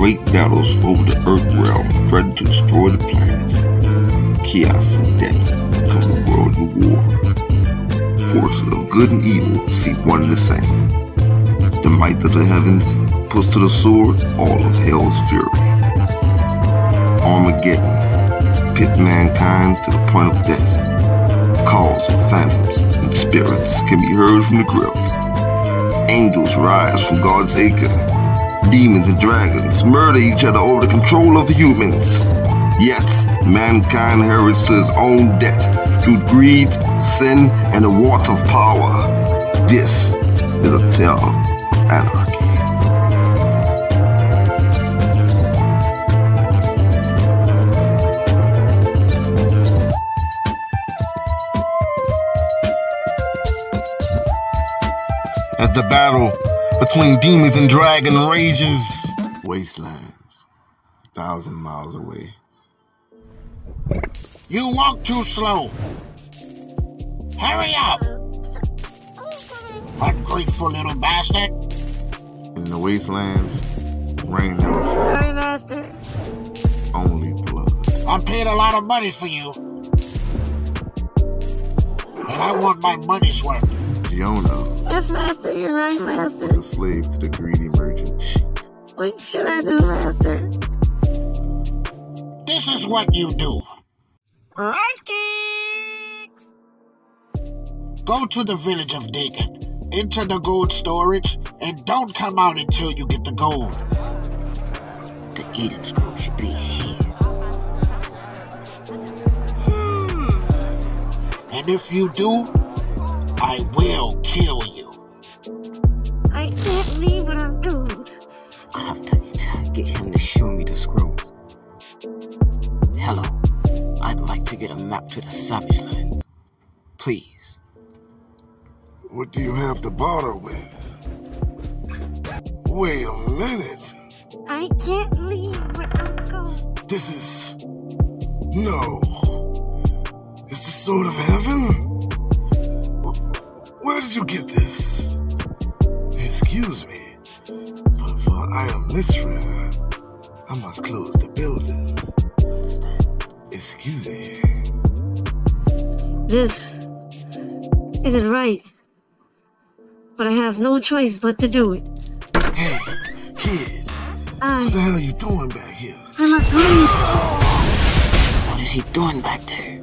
great battles over the Earth realm threaten to destroy the planet. Chaos and death cover the world in war. Forces of good and evil see one and the same. The might of the heavens puts to the sword all of hell's fury. Armageddon pit mankind to the point of death. Calls of phantoms and spirits can be heard from the crypts. Angels rise from God's acre. Demons and dragons murder each other over the control of humans. Yet, mankind inherits his own debt through greed, sin, and the want of power. This is a tale of anarchy. As the battle between demons and dragon rages, wastelands, a thousand miles away. You walk too slow. Hurry up! Ungrateful little bastard. In the wastelands, rain never falls, Sorry, Master. only blood. I paid a lot of money for you. And I want my money's worth. Geona Yes, Master, you're right, Master. was a slave to the greedy merchant Shet. What should I do, Master? This is what you do. Rice cakes! Go to the village of Dakin, enter the gold storage, and don't come out until you get the gold. The Eden Scroll should be here. Hmm. And if you do, I will kill you. Get him to show me the scrolls. Hello. I'd like to get a map to the Savage Lands. Please. What do you have to bother with? Wait a minute. I can't leave without gold. This is. No. It's the sword of heaven? Where did you get this? Excuse me, but for an item this I must close the building. Understand? Excuse me. This isn't right. But I have no choice but to do it. Hey, kid, what the hell are you doing back here? I must leave. What is he doing back there?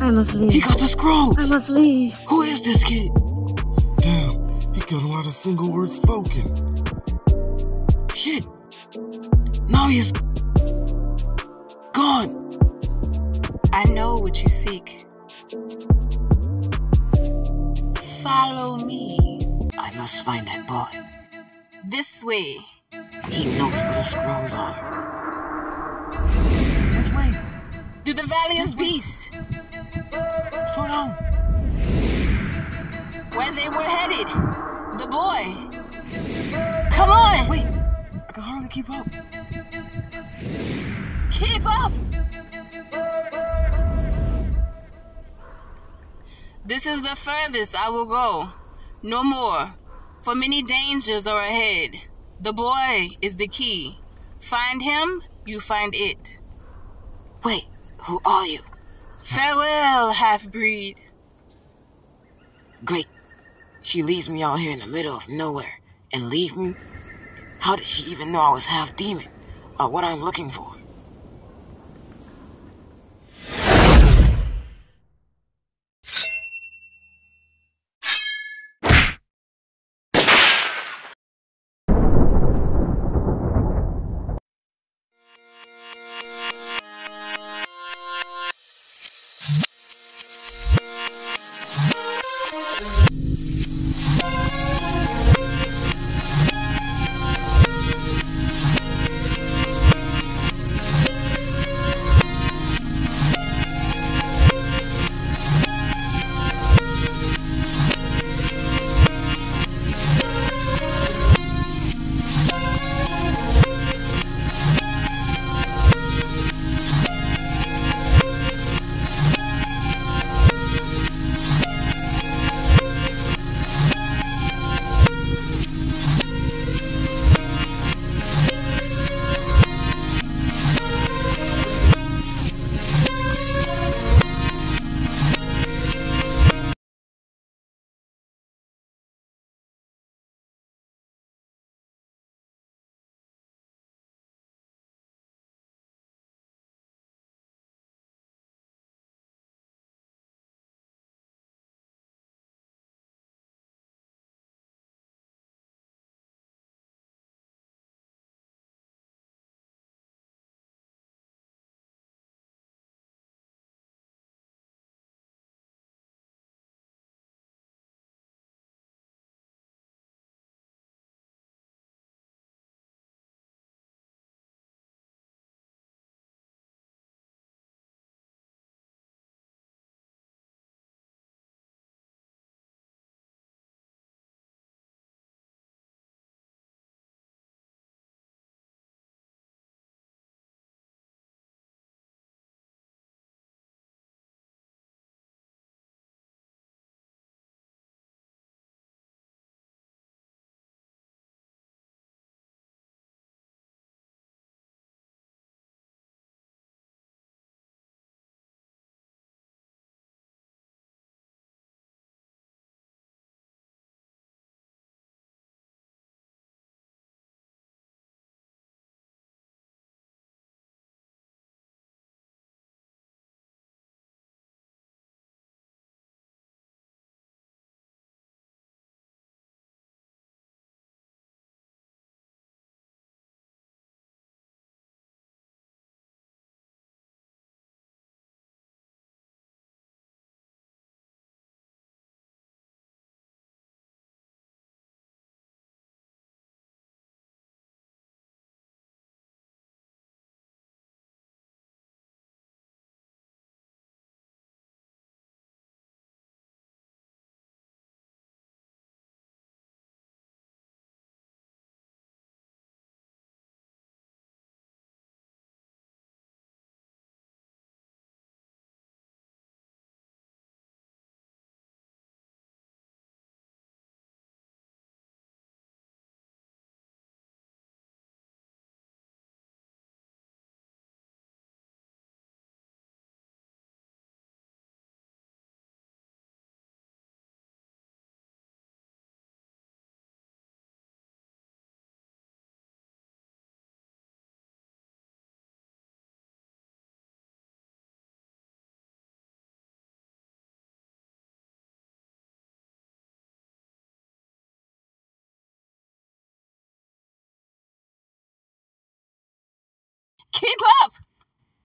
I must leave. He got the scrolls! I must leave. Who is this kid? Damn, he got a lot of single words spoken. Shit! Now he's gone! I know what you seek. Follow me. I must find that boy. This way. He knows where the scrolls are. Which way? To the Valley of Peace. Slow down. Where they were headed. The boy. Come on! Wait, keep up. Keep up! This is the furthest I will go. No more. For many dangers are ahead. The boy is the key. Find him, you find it. Wait, who are you? Farewell, half breed. Great. She leaves me out here in the middle of nowhere and leave me? How did she even know I was half demon? Or what I'm looking for? Keep up!